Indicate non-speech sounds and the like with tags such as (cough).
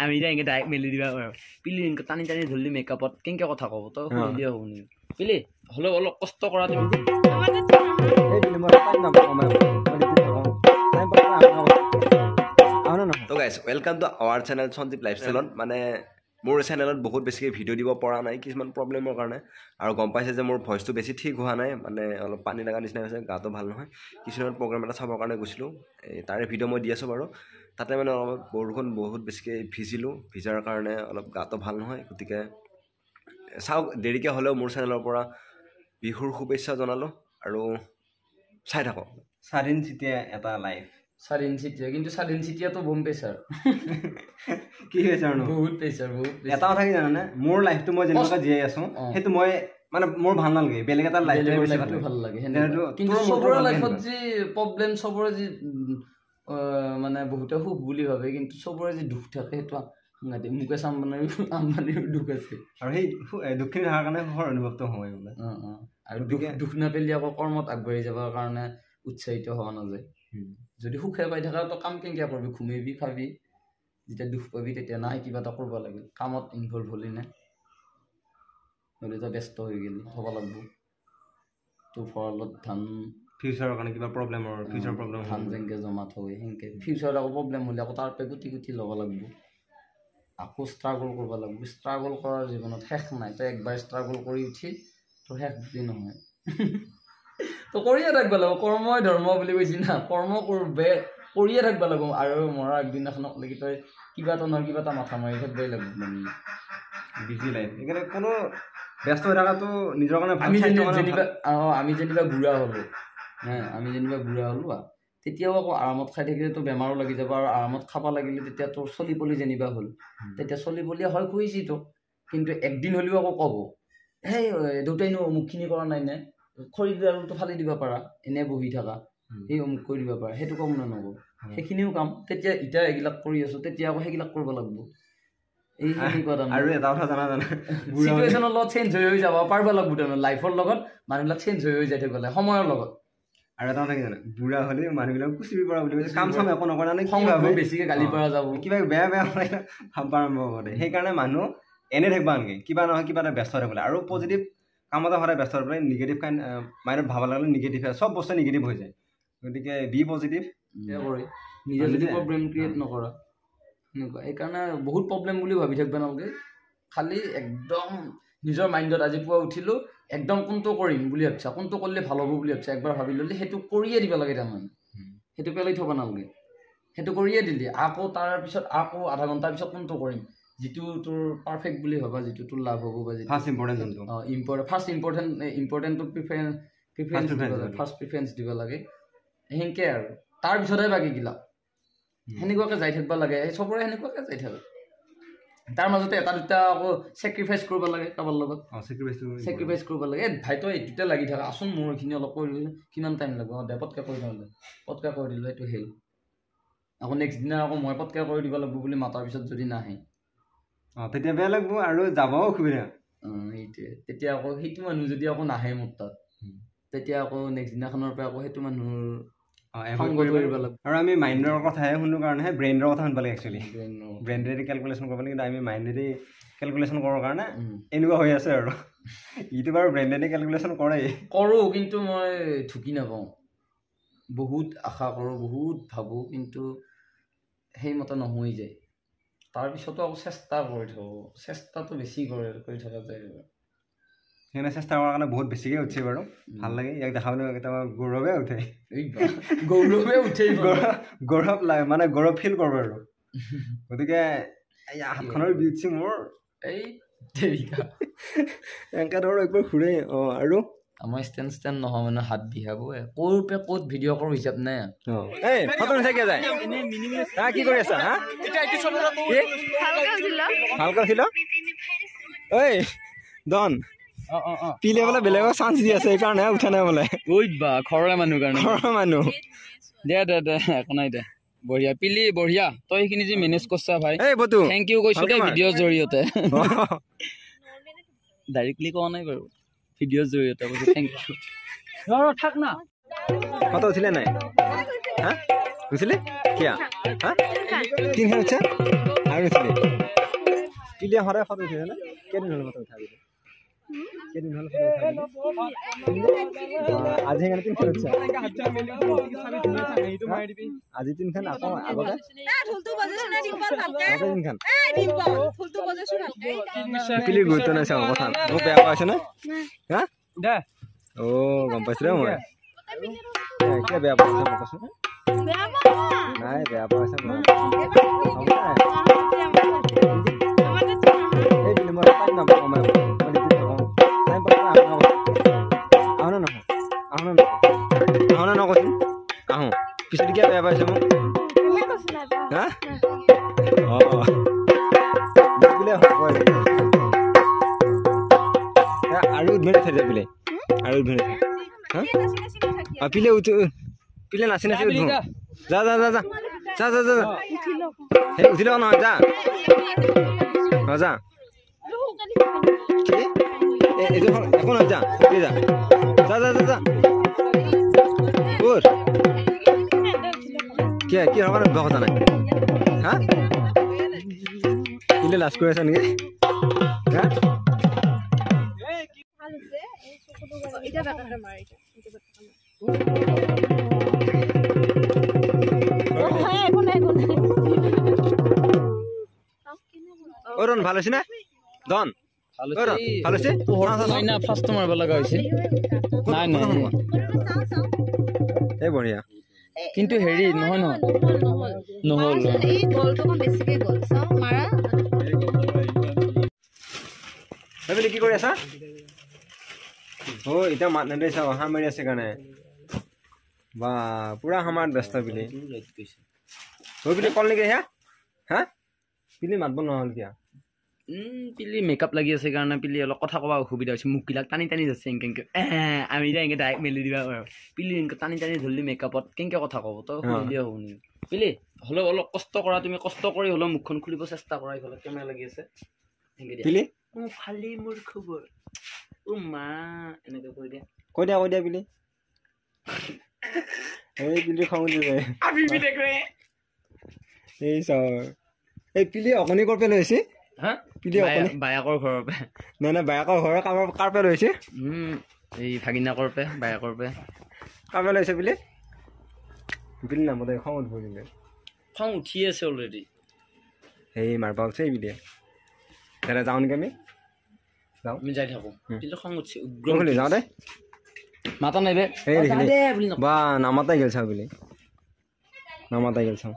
আমি এতিয়া এনেকে ডাইৰেক্ট মেলি দিবা পাৰোঁ পিলি এনেকে টানি টানি ধৰিলি মেকআপত কেনেকে কথা ক'ব তই শুনি দিয়া হ'ব নেকি পিলি হ'লেও অলপ কষ্ট কৰা তুমি তো গাইছ welcome to our channel Sanjeev লাইফষ্টাইলত মানে মোৰ চেনেলত বহুত বেছিকৈ ভিডিঅ' দিব পৰা নাই কিছুমান প্ৰব্লেমৰ কাৰণে। আৰু গম পাইছে যে মোৰ ভইচটো বেছি ঠিক হোৱা নাই মানে অলপ পানী লগা নিচিনা হৈছে গাটো ভাল নহয়। কিছুমান প্ৰগ্ৰেম এটা চাবৰ কাৰণে গৈছিলোঁ। এই তাৰে ভিডিঅ' মই দি আছোঁ বাৰু। তাতে মানে অলপ বৰষুণ বহুত বেছিকৈ ভিজিলোঁ ভিজাৰ কাৰণে অলপ গাটো ভাল নহয় গতিকে চাওক দেৰিকৈ হ'লেও মোৰ চেনেলৰ পৰা বিহুৰ শুভেচ্ছা জনালোঁ আৰু চাই থাকক। স্বাধীন চিটিয়া এটা লাইফ স্বাধীন চিটিয়া কিন্তু স্বাধীন চিটিয়াটো বম প্ৰেচাৰ কি হৈছে আৰু বহুত প্ৰেচাৰ বহুত এটা কথা কি জানানে? মোৰ লাইফটো মই যেনেকুৱা জীয়াই আছো। সেইটো মই মানে মোৰ ভাল নালাগে বেলেগ এটা লাইফ ভাল লাগে। কিন্তু চবৰে লাইফত যি প্ৰব্লেম চবৰে যি মানে বহুতে সুখ বুলি ভাবে কিন্তু চবৰে যি দুখ থাকে সেইটো সাংঘাতিক মুকেশ আম্বানীৰ আম্বানীৰ দুখ আছে। আৰু সেই দুখখিনি থকাৰ কাৰণে সুখৰ অনুভৱটো হয় বোলে। অ, অ। আৰু দুখ দুখ নাপেলি আকৌ কৰ্মত আগবাঢ়ি যাবৰ কাৰণে উৎসাহিত হোৱা নাযায়। যদি সুখে পাই থকা তই কাম কেনেকৈ কৰিবি? ঘুমিবি খাবি। যেতিয়া দুখ পাবি তেতিয়া নাই কিবা এটা কৰিব লাগিল কামত ইনভলভ হ'লি নে? হ'লে তই ব্যস্ত হৈ গ'লি হ'ব লাগব। তোৰ ভঁৰালত ধান ফিউচাৰৰ কাৰণে কিবা প্ৰব্লেমৰ ফিউচাৰ প্ৰব্লেম ধান যেনেকৈ জমা থয় সেনেকৈ। ফিউচাৰত আকৌ প্ৰব্লেম হ'লে আকৌ তাৰ পৰা গুটি গুটি ল'ব লাগিব। আকৌ ষ্ট্ৰাগল কৰিব লাগিব। ষ্ট্ৰাগল কৰাৰ জীৱনত শেষ নাই। তই একবাৰ ষ্ট্ৰাগল কৰি উঠি তোৰ শেষ বুলি নহয়। (laughs) তই কৰিয়ে থাকিব লাগিব। কৰ্মই ধৰ্ম বুলি কৈছি না। কৰ্ম কৰবে কৰিয়ে থাকিব লাগিব। আৰু মৰাৰ আগদিনাখনক লাগি তই কিবা এটা নহয় কিবা এটা মাথা মাৰি থাকিবই লাগিব মানে। বিজি লাইফ সেইকাৰণে কোনো ব্যস্ত হৈ থকাটো নিজৰ কাৰণে আমি যেনিবা। অঁ আমি যেনিবা বুঢ়া হ'লোঁ। আমি যেনিবা বুঢ়া হ'লোঁ তেতিয়াও আকৌ আৰামত খাই থাকিলে তোৰ বেমাৰো লাগি যাব আৰু আৰামত খাব লাগিলে তেতিয়া তোৰ চলি পলি যেনিবা হ'ল। তেতিয়া চলি পলিয়ে হয় খুজিছি তোক কিন্তু একদিন হ'লেও আকৌ ক'ব সেই দেউতাইনো অমুকখিনি কৰা নাই নে? খৰিদাৰটো ফালি দিব পাৰা এনে বহি থাকা। সেই অমুক কৰি দিব পাৰা সেইটো কাম নে নকওঁ উম। সেইখিনিও কাম তেতিয়া এতিয়া এইবিলাক কৰি আছোঁ তেতিয়া আকৌ সেইবিলাক কৰিব লাগিব। এই সেনেকুৱা তাৰমানে আৰু এটা কথা জানা জানা। বুঢ়া হ'লে- চিটুৱেশ্যনৰ লগত চেঞ্জ হৈ হৈ যাব পাৰিব লাগিব তাৰমানে লাইফৰ লগত মানুহবিলাক চেঞ্জ হৈ হৈ যাই থাকিব লাগে সময়ৰ লগত। আৰু এটা কথা কি জানা বুঢ়া হ'লে মানুহবিলাক কুচিবি পৰা বুলি কৈছে কাম চাম একো নকৰা নে কি খং ভাবে? বেছিকে গালি। পৰা যাব। কিবা বেয়া বেয়া ভাব আৰম্ভ কৰে সেইকাৰণে মানুহ এনে থাকিব আনকি কিবা নহয় কিবা এটা ব্যস্ত হৈ থাকিব লাগে। আৰু পজিটিভ কাম এটা সদায় ব্যস্ত পেলাই নিগেটিভ কাইণ্ড মাইণ্ডত ভাব লাগিলে নিগেটিভ চব বস্তু নিগেটিভ হৈ যায়। গতিকে বি পজিটিভ সেয়া কৰি নিজে যদি প্ৰব্লেম ক্ৰিয়েট। নকৰা সেনেকুৱা। সেইকাৰণে বহুত প্ৰব্লেম বুলি ভাবি থাকিব নালাগে। খালি একদম নিজৰ মাইণ্ডত আজি পুৱা উঠিলোঁ একদম কোনটো কৰিম বুলি ভাবিছা? কোনটো কৰিলে ভাল হ'ব বুলি ভাবিছা? একবাৰ ভাবি ল'লে সেইটো কৰিয়ে দিব লাগে তাৰমানে। সেইটো পেলাই থ'ব নালাগে? সেইটো কৰিয়ে দিলি। আকৌ তাৰ পিছত আকৌ আধা ঘণ্টাৰ পিছত কোনটো কৰিম? যিটো তোৰ পাৰফেক্ট বুলি ভাবা যিটো তোৰ লাভ হ'ব বা ফাৰ্ষ্ট ইম্পৰ্টেণ্ট অঁ ইম্পৰ্টেণ্ট ফাৰ্ষ্ট ইম্পৰ্টেণ্ট ইম্পৰ্টেণ্টটো প্ৰিফাৰেঞ্চ প্ৰিফাৰেঞ্চ দিব লাগে ফাৰ্ষ্ট প্ৰিফাৰেঞ্চ দিব লাগে। সেনেকৈ আৰু। তাৰপিছতহে বাকীগিলা। সেনেকুৱাকৈ যাই থাকিব লাগে। চবৰে সেনেকুৱাকৈ যাই থাকে। তাৰ মাজতে এটা দুটা আকৌ চেক্ৰিফাইচ কৰিব লাগে কাৰোবাৰ লগত। চেক্ৰিফাইচ কৰিব লাগে। এই ভাই তই এইটোতে লাগি থাকা। আচোন মোৰ এইখিনি অলপ কৰি দিবি। কিমান টাইম লাগিব? অঁ দে পটকৈ কৰি দিওঁ পটকৈ কৰি দিলোঁ এইটো হেল আকৌ নেক্সট দিনা আকৌ মই পটকৈ কৰি দিব লাগিব বুলি মাতাৰ পিছত যদি নাহে। অঁ তেতিয়া বেয়া লাগিব আৰু যাবও অসুবিধা। অঁ সেইটোৱে তেতিয়া আকৌ সেইটো মানুহ যদি আকৌ নাহে মোৰ তাত। তেতিয়া আকৌ নেক্সট দিনাখনৰ পৰা আকৌ সেইটো মানুহৰ আৰু আমি মাইণ্ডৰ কথাহে শুনো কাৰণেহে ব্ৰেইনৰ কথা শুনিব লাগে একচুৱেলি। ব্ৰেইনেদি কেলকুলেশ্যন কৰিব লাগে কিন্তু আমি মাইণ্ডেদি কেলকুলেশ্যন কৰাৰ কাৰণে। এনেকুৱা হৈ আছে আৰু। ইটো বাৰু ব্ৰেইনেদি কেলকুলেশ্যন কৰেই। কৰোঁ কিন্তু মই ঢুকি নাপাওঁ। বহুত আশা কৰোঁ বহুত ভাবোঁ কিন্তু সেইমতে নহৈ যায় তাৰপিছতো আকৌ চেষ্টা কৰি থাকোঁ। চেষ্টাটো বেছি কৰে কৰি থকা যায়। সেইকাৰণে চেষ্টা কৰাৰ কাৰণে বহুত বেছিকৈ উঠিছে বাৰু। ভাল লাগে ইয়াক দেখা পালে কেতিয়াবা গৌৰৱে উঠে। গৌৰৱে উঠে গৌৰৱ লাগে মানে গৌৰৱ ফিল কৰোঁ আৰু। গতিকে এই হাতখনৰ বিউটি মোৰ। এই এনেকৈ ধৰ একবাৰ ঘূৰে অঁ আৰু? আমাৰ ষ্টেণ্ড ষ্টেণ্ড নহয় মানে হাত বিহাব ক'ৰ পৰা ক'ত ভিডিঅ' কৰোঁ হিচাপ নাই। ফটো যায়। হা কি কৰি আছা হা? ভালকৈ উঠিল? ঐ ডন। পিলে বোলে বেলেগক চান্স দি আছে সেইকাৰণে উঠা নাই বোলে। বা ঘৰৰে মানুহ কাৰণে। ঘৰৰ মানুহ। দে দে দে একো নাই দে। বঢ়িয়া পিলি বঢ়িয়া। তই সেইখিনি যি মেনেজ কৰছা ভাই। থেংক ইউ কৈছো দেই। ভিডিঅ'ৰ জৰিয়তে। (laughs) ডাইৰেক্টলি কোৱা নাই বাৰু। ভিডিঅ'ৰ জৰিয়তে কৈছো থেংক ইউ থাক না। ফটো উঠিলে নাই? হা? উঠিলে? কিয়া? হা? তিনিখন। উঠছে আৰু উঠিলে? পিলিয়ে সদায় ফটো উঠিছে নে কেইদিন হ'ল ফটো উঠা পিলি কেইদিন হ'ল ফটো উঠা পিলি? আহ, আজি সেইকাৰণে তিনিখন উঠছে আজি তিনিখন আকৌ আগতে? ঢোলটো বজাইছো নে ডিম্পল পিলি গুৰুত্ব নাই চাওঁ কথা মোক বেয়া পাইছে নে? হা? অ' গম পাইছোঁ দে মই। কিয় বেয়া পাইছে মোক কচোন বেয়া পাওঁ। নাই বেয়া পাইছে আৰু থাকিলে আৰু পিলে উঠ পিলে নাচি নাচি উঠো। যা যা যা যা যা। যা হে উঠি লওঁ নহয় যা। ন যা। একো নহয় যা। যা। যা যা ক'ত কি কি হ'ব নাই কথা নাই? হা? দিলে লাজ কৰি আছা নেকি ৰণ ভাল হৈছে নে? ডন ভাল হৈছে ভাল মাৰিব লগা হৈছে নাই নহয় এই বঢ়িয়া কিন্তু হেৰি নহয় নহয়। নহ'ল বুলি কি কৰি আছা? অ' এতিয়া মাত নেদে চাওঁ হাঁহ মাৰি আছে কাৰণে। বা পুৰা সামাৰত ব্যস্ত বুলি অ' বুলি কল নেকি সেয়া? হা? পিলি মাতব নহ'ল কিয়া পিলি মেকআপ লাগি আছে কাৰণে পিলি অলপ কথা ক'ব অসুবিধা হৈছে মুখবিলাক টানি টানি যাচ্ছে এংকে এংকে। এহ, আমি এতিয়া এনেকৈ ডাইৰেক্ট মেলি দিবা পাৰোঁ। পিলি এনেকৈ টানি টানি ধৰিলি মেকআপত কেনেকৈ কথা ক'ব? তই। সুধিলে হ'ব নেকি পিলি হ'লেও অলপ কষ্ট কৰা তুমি কষ্ট কৰি হ'লেও মুখখন খুলিব চেষ্টা কৰা এইফালে কেমেৰা লাগি আছে। এনেকৈ দিয়া। পিলি? অঁ ভালেই মোৰ খবৰ অ' মা এনেকৈ কৈ দিয়া কৈ দিয়া কৈ দিয়া পিলি এই পিলি খং উঠি যায় এই চাওঁ এই পিলি অকণি ক'ৰ পৰা লৈ আহিছে হা পিলি অকণি বায়েকৰ ঘৰৰ পৰা নাই নাই বায়েকৰ ঘৰৰ কামৰ কাৰ পৰা লৈ আহিছে উম, এই ভাগিনাকৰ পৰা বায়েকৰ পৰা কাৰ পৰা লৈ আহিছে পিলি পিলি নামতে খং উঠিব খং উঠি আছে অলৰেডি সেই মাৰবা উঠছে এই পিলিয়ে যাওঁ নেকি আমি? যাওঁ। আমি যাই থাকোঁ। কিন্তু খং উঠিছে উগ্ৰ গধূলি যাওঁ দে? মাতা নাই? দে। বুলি। বা নামাতাই গেল চাওঁ বুলি। নামাতাই গেল চাওঁ।